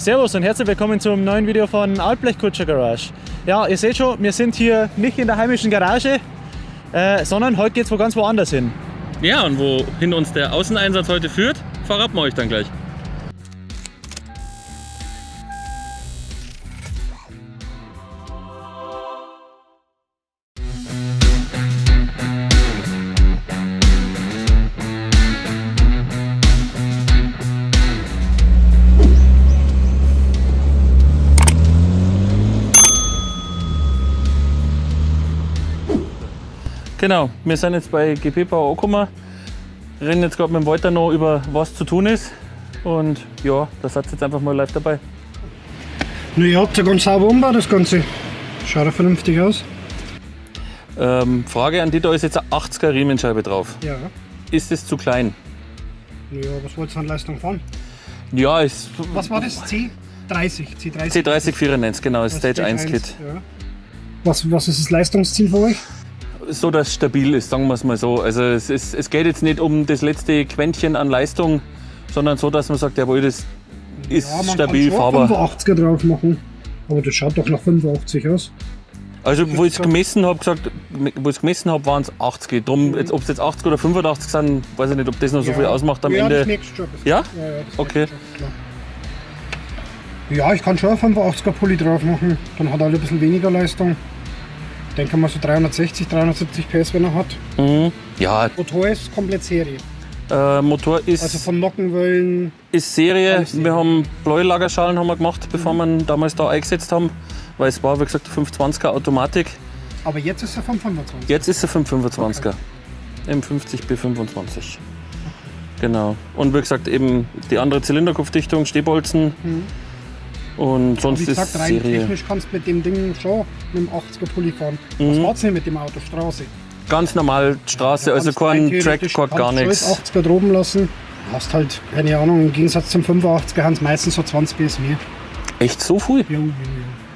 Servus und herzlich willkommen zum neuen Video von Altblechkutscher Garage. Ja, ihr seht schon, wir sind hier nicht in der heimischen Garage, äh, sondern heute geht es wo ganz woanders hin. Ja, und wohin uns der Außeneinsatz heute führt, verraten wir euch dann gleich. Genau, wir sind jetzt bei GP Power angekommen, rennen jetzt gerade mit dem Walter noch über was zu tun ist. Und ja, da seid ihr jetzt einfach mal live dabei. Na, ihr habt ja ganz sauber umgebaut, das Ganze. Schaut ja vernünftig aus. Ähm, Frage an dich, da ist jetzt eine 80er Riemenscheibe drauf. Ja. Ist es zu klein? Ja, was wolltest du an Leistung fahren? Ja, ist Was war das? C30? C30. C30 94, genau, ist Stage 1 Kit. Ja. Was, was ist das Leistungsziel für euch? So, dass es stabil ist, sagen wir es mal so. Also es, ist, es geht jetzt nicht um das letzte Quäntchen an Leistung, sondern so, dass man sagt, jawohl, das ist ja, man stabil kann fahrbar. schon 85er drauf machen. Aber das schaut doch nach 85 aus. Also wo ich es gemessen habe, gesagt, wo ich gemessen habe, waren es 80. Drum, jetzt, ob es jetzt 80 oder 85 sind, weiß ich nicht, ob das noch so Ja. viel ausmacht am ja, Ende. das schon. Ja? Ja, ja, das Okay. schon. Ja, ich kann schon einen 85er Pulli drauf machen. Dann hat er halt ein bisschen weniger Leistung. Ich denke mal so 360, 370 PS, wenn er hat. Mhm. Ja, Motor ist komplett Serie. äh, Motor ist, Also von Nockenwellen. ist Serie. Serie. Wir haben Bläulagerschalen haben wir gemacht, bevor wir ihn damals da eingesetzt haben. Weil es war, wie gesagt, 520er Automatik. Aber jetzt ist er vom 25. Jetzt ist er 525er. M50 B25. Genau. Und wie gesagt, eben die andere Zylinderkopfdichtung, Stehbolzen. Und sonst Wie gesagt, ist rein Serie. technisch kannst du mit dem Ding schon mit dem 80er Pulli fahren. Mhm. Was hat's denn mit dem Auto? Straße. Ganz normal Straße, also Kannst rein kein Track, gar nichts. alles 80er droben lassen. Hast halt, keine Ahnung, im Gegensatz zum 85er haben meistens so 20 PS mehr. Echt so viel? Jo, jo.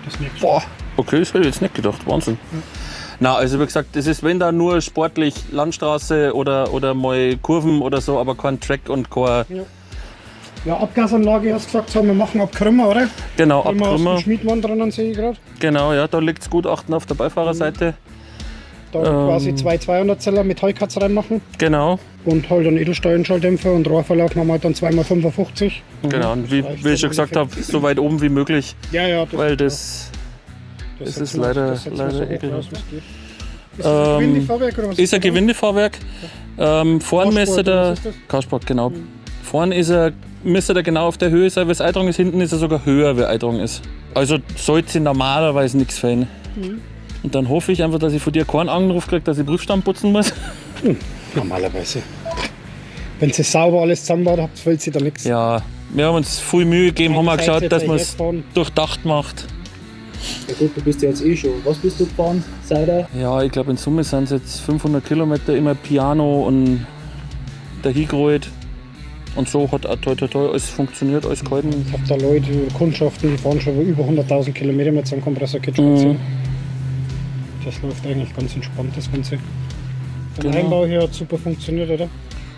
Das merkst du. Boah, okay, das hätte ich jetzt nicht gedacht. Wahnsinn. Na, also wie gesagt, das ist wenn da nur sportlich Landstraße oder, oder mal Kurven oder so, aber kein Track und kein. Ja, Abgasanlage hast du gesagt, sollen wir machen ab Krümmer, oder? Genau, Krümmer Abkrümmer. einen Schmiedmann drinnen, sehe ich gerade. Genau, ja, da liegt das Gutachten auf der Beifahrerseite. Da Ähm. quasi zwei 200 Zeller Metallkatz reinmachen Genau, und halt einen Edelsteuernschalldämpfer und Rohrverlauf machen wir halt dann 2x55. genau. Und wie, wie ich schon gesagt habe, so weit oben wie möglich, Ja, ja. Das, weil das das setzen ist leider- das leider ekelhaft. Ist das ein Ähm, Gewindefahrwerk oder was ist ein das? Gewindefahrwerk. Ähm, vorn Carsport, der das? Carsport, genau. Vorn ist er, müsste er genau auf der Höhe sein, wie es Eitrung ist. Hinten ist er sogar höher, wie Eitrung ist. Also sollte sie normalerweise nichts fehlen. Mhm. Und dann hoffe ich einfach, dass ich von dir keinen Anruf kriege, dass ich Prüfstand putzen muss. Normalerweise. Wenn sie sauber alles zusammenbaut habt, fällt sie da nichts. Ja, wir haben uns viel Mühe gegeben, haben wir geschaut, dass man es durchdacht macht. Ja gut, du bist ja jetzt eh schon. Was bist du gefahren? Seit Ja, ich glaube in Summe sind es jetzt 500 Kilometer immer Piano und dahin gerollt. Und so hat auch toi toi toi alles funktioniert, alles gehalten. Ich habe da Leute, Kundschaften, die fahren schon über 100.000 Kilometer mit so einem Kompressorkit Mhm. Das läuft eigentlich ganz entspannt, das Ganze. Der Genau. Einbau hier hat super funktioniert, oder?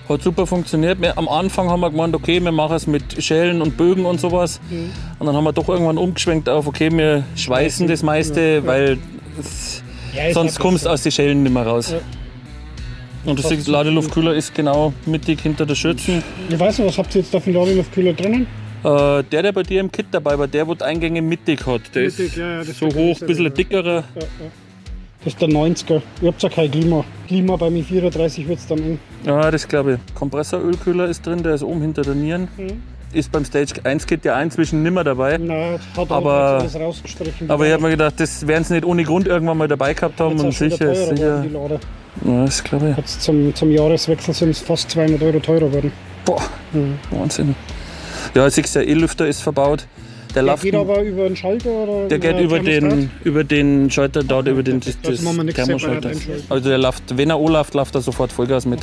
Hat super funktioniert. Wir, am Anfang haben wir gemeint, okay, wir machen es mit Schellen und Bögen und sowas. Mhm. Und dann haben wir doch irgendwann umgeschwenkt auf, okay, wir schweißen das meiste, Ja, ja. weil es, Ja, sonst kommst du aus den Schellen nicht mehr raus. Und das Ladeluftkühler ist genau mittig hinter der Schürzen. Ich weiß nicht, was habt ihr jetzt da für einen Ladeluftkühler drinnen? Äh, der, der bei dir im Kit dabei war, der, wo die Eingänge mittig hat, der Mittig, ist ja, ja, das so ist der hoch, ein bisschen dickerer. Ja, ja. Das ist der 90er. Ihr habt ja kein Klima. Klima bei mir 34 wird es dann eng. Ja, das glaube ich. Kompressorölkühler ist drin, der ist oben hinter der Nieren. Mhm. Ist beim Stage 1 Kit ja inzwischen nimmer dabei. Nein, hat Aber- aber alles rausgestrichen. Aber ich habe mir gedacht, das werden sie nicht ohne Grund irgendwann mal dabei gehabt haben. Jetzt Und auch sicher, teurer sicher. Ja, das glaube ich. Jetzt zum, zum Jahreswechsel sind es fast 200 Euro teurer geworden. Boah, Mhm. Wahnsinn. Ja, siehst du, der E-Lüfter ist verbaut. Der, Der läuft, geht aber über den Schalter oder? der geht über den, über den Schalter, da über den das- das, Thermoschalter. Also der läuft, wenn er anläuft, läuft er sofort Vollgas mit.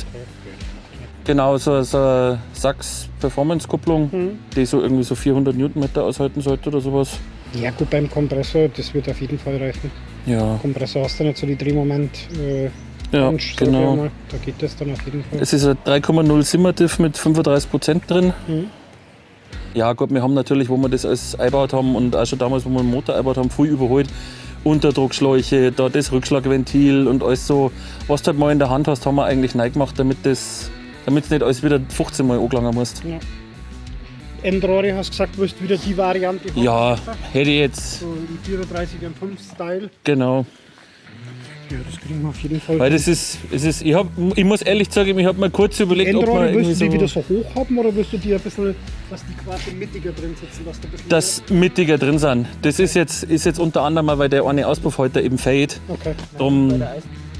Genau, so, so eine Sachs Performance Kupplung, Mhm. die so irgendwie so 400 Newtonmeter aushalten sollte oder sowas. Ja gut, beim Kompressor, das wird auf jeden Fall reichen. Ja, Kompressor hast du nicht so die Drehmoment. Äh, ja genau. mal. Da geht das dann auf jeden Fall. Es ist ein 3,0 Simmerdiff mit 35% drin. Mhm. Ja, gut, wir haben natürlich, wo wir das alles eingebaut haben und auch schon damals, wo wir den Motor eingebaut haben, viel überholt. Unterdruckschläuche, da das Rückschlagventil und alles so, was du halt mal in der Hand hast, haben wir eigentlich neu gemacht, damit das damit nicht alles wieder 15 Mal angelangen musst. Endrohre hast gesagt, willst wieder die Variante haben? Ja, hätte ich jetzt, So im 34 M5 Style. genau. Ja, das kriegen wir auf jeden Fall. Weil das ist, es ist ich, hab, ich muss ehrlich sagen, ich habe mir kurz überlegt, ob man Endrohre willst du die so wieder so hoch haben oder willst du die ein bisschen, dass die quasi mittiger drin sitzen? Dass bisschen das mittiger drin sind. Das ist jetzt, ist jetzt unter anderem, mal, weil der eine Auspuffhalter eben fade. Okay. Drum, Ein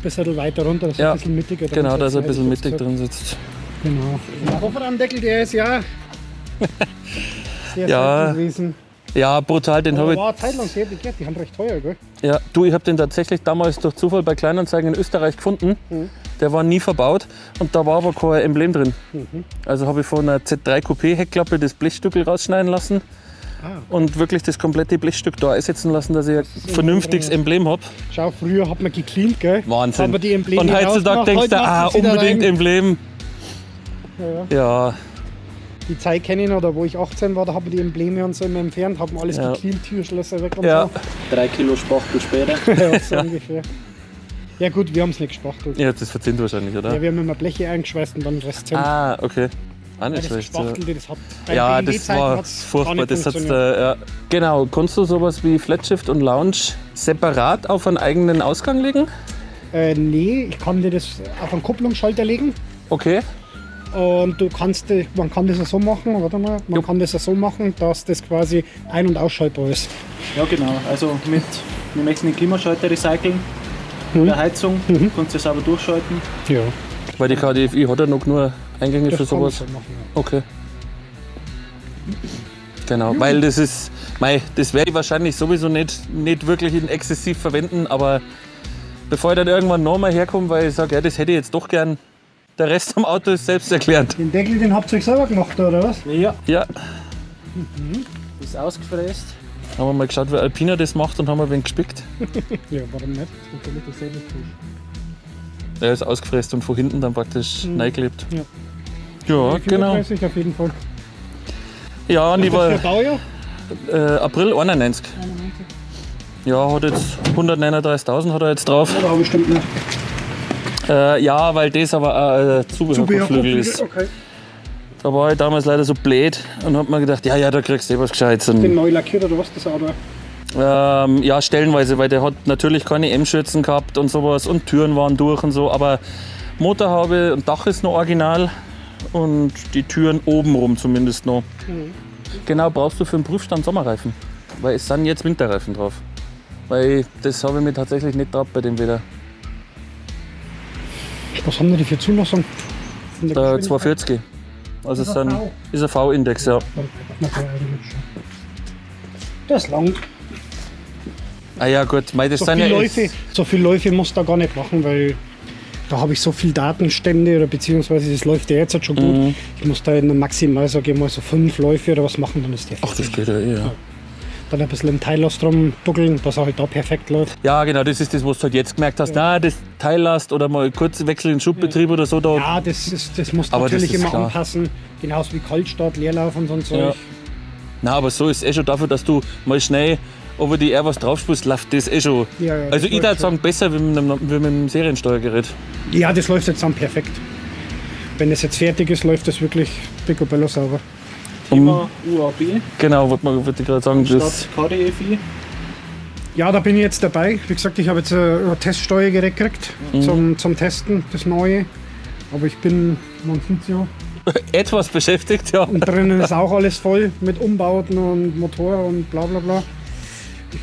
bisschen weiter runter, dass er Ja, ein bisschen mittiger drin genau, dass er ein sitzt. bisschen Ja, mittig ist drin sitzt. Genau. Der Kofferraumdeckel, der ist ja sehr Ja, gewesen. Ja, brutal, den Aber habe ich. war eine Zeit lang sehr begehrt, die haben recht teuer, gell? Ja, du, ich habe den tatsächlich damals durch Zufall bei Kleinanzeigen in Österreich gefunden. Mhm. Der war nie verbaut und da war aber kein Emblem drin. Also habe ich von einer Z3 Coupé Heckklappe das Blechstückel rausschneiden lassen Ah. und wirklich das komplette Blechstück da einsetzen lassen, dass ich ein vernünftiges. Emblem habe. Schau, früher hat man gecleant, gell? Wahnsinn. Haben wir die Embleme und heutzutage denkst du, ah, unbedingt rein. Emblem. Ja, ja. Ja, Die Zeit kenne ich noch, da wo ich 18 war, da haben wir die Embleme und so immer entfernt, haben alles Ja. gecleant, Türschlösser weg und ja, Drei Kilo Spachtel später. so. ja, so ungefähr. Ja gut, wir haben es nicht gespachtelt. ja, das verzehnt wahrscheinlich, oder? Ja, wir haben immer Bleche eingeschweißt und dann Rest Zement. ah, okay. Auch nicht das schlecht. Ja. Das hat Ja, das war furchtbar. Das hat's da, ja. Genau, kannst du sowas wie Flatshift und Lounge separat auf einen eigenen Ausgang legen? Äh, nee, ich kann dir das auf einen Kupplungsschalter legen. Okay. Und du kannst, man kann das ja so machen, warte mal, man Jo. kann das ja so machen, dass das quasi ein- und ausschaltbar ist. Ja, genau. Also mit, wir möchten den Klimaschalter recyceln. Mhm. Der Heizung. Kannst du sauber durchschalten. Ja, Weil die KDFI hat ja noch nur Eingänge für das kann ich sowas. so machen. Okay. Genau, weil das ist, mei, das werde ich wahrscheinlich sowieso nicht, nicht wirklich in exzessiv verwenden, aber bevor ich dann irgendwann nochmal herkomme, weil ich sage, ja, das hätte ich jetzt doch gern, der Rest am Auto ist selbst erklärt. Den Deckel, den habt ihr euch selber gemacht, oder was? Ja, Ja, ist ausgefräst. haben wir mal geschaut, wie Alpina das macht und haben ein wenig gespickt. Ja, warum nicht? Natürlich dasselbe tun. Der ist ausgefräst und von hinten dann praktisch reingeklebt. Ja. Ja, genau. 34 auf jeden Fall. Ja, und ich Was für war ein Baujahr? äh, April 91. Ja, hat jetzt 139.000 hat er jetzt drauf. Oder bestimmt nicht. Äh, ja, weil das aber äh, Zubehörflügel ist. Okay. Da war ich damals leider so blöd und hab mir gedacht, ja, ja, da kriegst du eh was Gescheites. Den neu lackiert oder was das Auto? ähm, ja, stellenweise, weil der hat natürlich keine M-Schützen gehabt und sowas und Türen waren durch und so, aber Motorhaube und Dach ist noch original und die Türen obenrum zumindest noch. Genau, brauchst du für den Prüfstand Sommerreifen, weil es sind jetzt Winterreifen drauf. Weil das habe ich mir tatsächlich nicht drauf bei dem wieder. Was haben die für Zulassung? Der Der Geschwindigkeit? 240. Also es Ist ein V-Index, ja. Das ist lang. Ah ja, gut, mei, das So sind viel, ja Läufe, so viel Läufe muss da gar nicht machen, weil da habe ich so viel Datenstände oder beziehungsweise das läuft ja jetzt halt schon gut. Mhm. Ich muss da maximal, sage ich mal, so fünf Läufe oder was machen, dann ist der Ach, das geht ja eh, ja. Dann ein bisschen im Teillast rumduckeln, dass er halt da perfekt läuft. Ja, genau, das ist das, was du halt jetzt gemerkt hast. Na, das Teillast oder mal kurz Wechsel in den Schubbetrieb oder so. Da. Ja, das, ist, das muss Aber das natürlich immer klar. anpassen. Genauso wie Kaltstart, Leerlauf und so und so. Ja. Na, aber so ist es eh schon dafür, dass du mal schnell über die R was draufspulst, läuft das eh schon. Ja, ja, also ich würde sagen, besser wie mit, einem, wie mit einem Seriensteuergerät. Ja, das läuft jetzt dann perfekt. Wenn das jetzt fertig ist, läuft das wirklich picobello sauber. Thema UAB Genau, wollte man- wollte ich gerade sagen. Das, statt KDFI. Ja, da bin ich jetzt dabei. Wie gesagt, ich habe jetzt ein ein Teststeuergerät gekriegt Mhm. zum, zum Testen, das neue. Aber ich bin, man sieht ja, etwas beschäftigt, ja. und drinnen ist auch alles voll mit Umbauten und Motor und bla bla bla.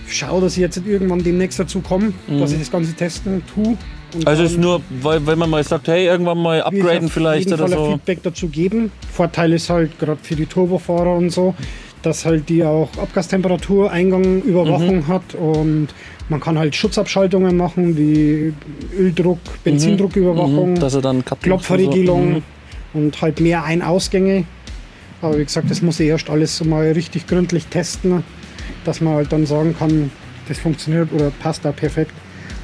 Ich schaue, dass ich jetzt irgendwann demnächst dazu komme, dass ich das Ganze testen tue. Und Mhm. Also es ist nur, weil, wenn man mal sagt, hey, irgendwann mal upgraden vielleicht oder so. Feedback dazu geben. Vorteil ist halt gerade für die Turbofahrer und so, dass halt die auch Abgastemperatur, Eingang, Überwachung Mhm. hat und man kann halt Schutzabschaltungen machen wie Öldruck, Benzindrucküberwachung, Mhm, dass er dann Cut macht und so. Klopferregelung Mhm. und halt mehr Ein-Ausgänge. Aber wie gesagt, das muss ich erst alles so mal richtig gründlich testen, dass man halt dann sagen kann, das funktioniert oder passt da perfekt.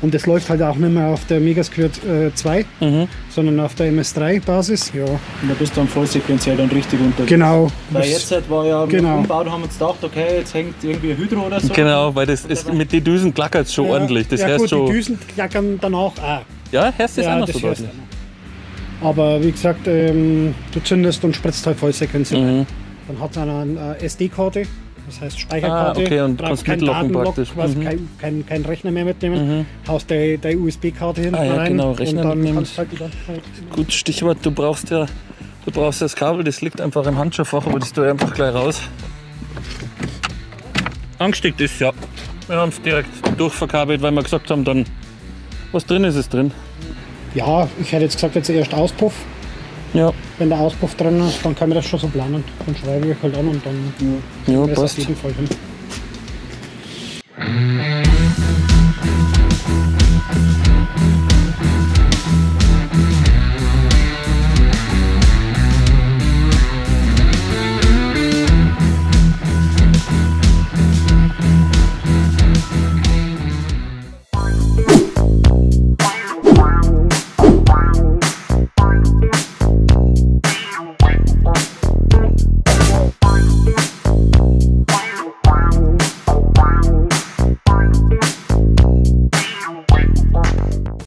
Und das läuft halt auch nicht mehr auf der Megasquirt äh, 2, Mhm. sondern auf der MS3-Basis. Ja, Und da bist du dann vollsequenziell dann richtig unterwegs. genau. Weil Das- jetzt halt war ja mit Genau. dem Umbau, da haben wir uns gedacht, okay, jetzt hängt irgendwie ein Hydro oder so. Genau, weil das ist, mit den Düsen klackert es schon ja, ordentlich. Das ja, heißt gut, schon. die Düsen klackern dann auch. Ah, Ja, hörst du das ja, auch noch das so deutlich? Aber wie gesagt, ähm, du zündest und spritzt halt vollsequenziell. Mhm. Dann hat es eine äh, SD-Karte, das heißt Ah, Speicherkarte. okay, und brauchst keinen Datenblock, quasi Mhm. kein, kein, kein Rechner mehr mitnehmen. Haust deine deine USB-Karte hinten Ah, ja, rein genau, Rechner und dann mitnehmen. kannst halt die ganze Zeit. Gut, Stichwort, du brauchst ja du brauchst das Kabel, das liegt einfach im Handschuhfach, aber das tue ich einfach gleich raus. Angesteckt ist ja. Wir haben es direkt durchverkabelt, weil wir gesagt haben, dann was drin ist, ist drin. Ja, ich hätte jetzt gesagt, jetzt erst Auspuff. Ja. Wenn der Auspuff drin ist, dann können wir das schon so planen. Dann schreibe ich halt an und dann ja. Ja, das passt. auf jeden Fall hin. Mhm.